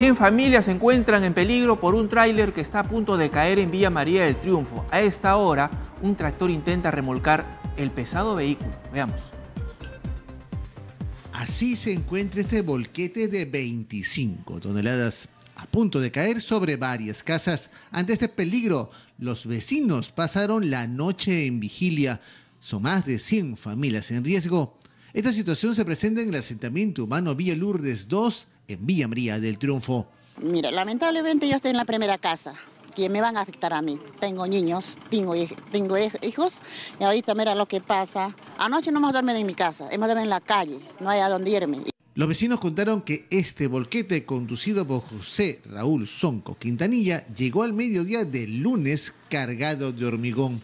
En familias se encuentran en peligro por un tráiler que está a punto de caer en Villa María del Triunfo. A esta hora, un tractor intenta remolcar el pesado vehículo. Veamos. Así se encuentra este volquete de 25 toneladas a punto de caer sobre varias casas. Ante este peligro, los vecinos pasaron la noche en vigilia. Son más de 100 familias en riesgo. Esta situación se presenta en el asentamiento humano Villa Lourdes 2 en Villa María del Triunfo. Mira, lamentablemente yo estoy en la primera casa, que me van a afectar a mí. Tengo niños, tengo, tengo hijos, y ahorita mira lo que pasa. Anoche no hemos dormido en mi casa, hemos dormido en la calle, no hay a dónde irme. Los vecinos contaron que este volquete, conducido por José Raúl Sonco Quintanilla, llegó al mediodía del lunes cargado de hormigón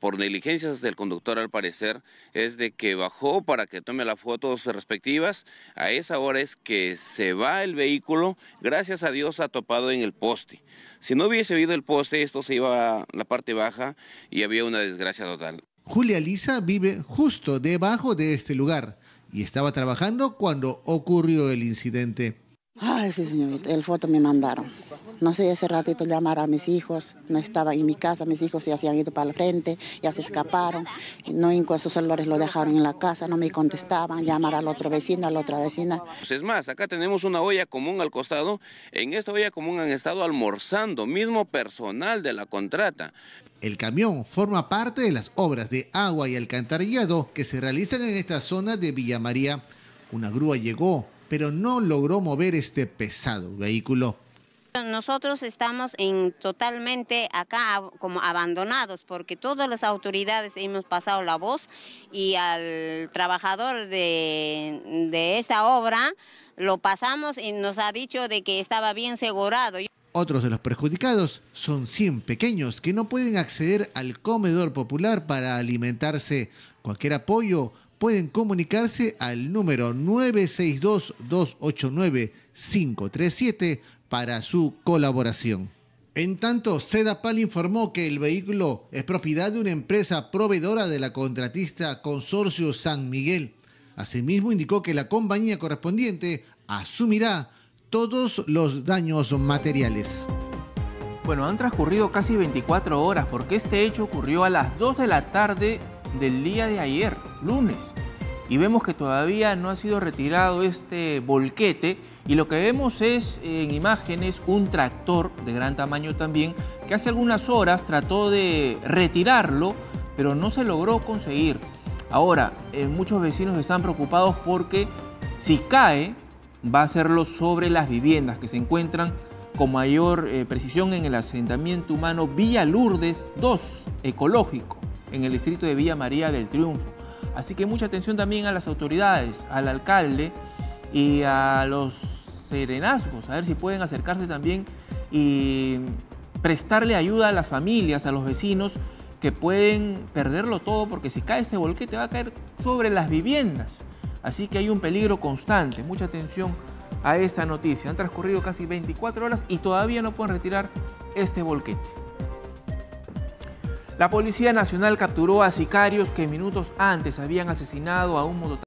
por negligencias del conductor al parecer, es de que bajó para que tome las fotos respectivas. A esa hora es que se va el vehículo, gracias a Dios ha topado en el poste. Si no hubiese habido el poste, esto se iba a la parte baja y había una desgracia total. Julia Lisa vive justo debajo de este lugar y estaba trabajando cuando ocurrió el incidente. Ay, sí, señorita, el foto me mandaron. No sé, ese ratito llamar a mis hijos, no estaba en mi casa, mis hijos ya se han ido para el frente, ya se escaparon, no en sus celulares lo dejaron en la casa, no me contestaban, llamar al otro vecino, a la otra vecina. Pues es más, acá tenemos una olla común al costado, en esta olla común han estado almorzando, mismo personal de la contrata. El camión forma parte de las obras de agua y alcantarillado que se realizan en esta zona de Villa María. Una grúa llegó, pero no logró mover este pesado vehículo. Nosotros estamos en totalmente acá como abandonados porque todas las autoridades hemos pasado la voz y al trabajador de, de esta obra lo pasamos y nos ha dicho de que estaba bien asegurado. Otros de los perjudicados son 100 pequeños que no pueden acceder al comedor popular para alimentarse. Cualquier apoyo pueden comunicarse al número 962-289-537 para su colaboración. En tanto, Sedapal informó que el vehículo es propiedad de una empresa proveedora de la contratista Consorcio San Miguel. Asimismo, indicó que la compañía correspondiente asumirá todos los daños materiales. Bueno, han transcurrido casi 24 horas porque este hecho ocurrió a las 2 de la tarde del día de ayer, lunes y vemos que todavía no ha sido retirado este volquete y lo que vemos es en imágenes un tractor de gran tamaño también que hace algunas horas trató de retirarlo pero no se logró conseguir. Ahora, eh, muchos vecinos están preocupados porque si cae va a hacerlo sobre las viviendas que se encuentran con mayor eh, precisión en el asentamiento humano Villa Lourdes 2, ecológico, en el distrito de Villa María del Triunfo. Así que mucha atención también a las autoridades, al alcalde y a los serenazgos, a ver si pueden acercarse también y prestarle ayuda a las familias, a los vecinos que pueden perderlo todo porque si cae ese volquete va a caer sobre las viviendas. Así que hay un peligro constante. Mucha atención a esta noticia. Han transcurrido casi 24 horas y todavía no pueden retirar este volquete. La Policía Nacional capturó a sicarios que minutos antes habían asesinado a un mototaxista.